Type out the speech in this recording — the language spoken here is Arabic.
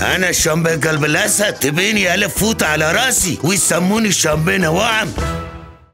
أنا الشامبين قلب الأسد تبيني ألف فوت على رأسي ويسموني الشامبين وعم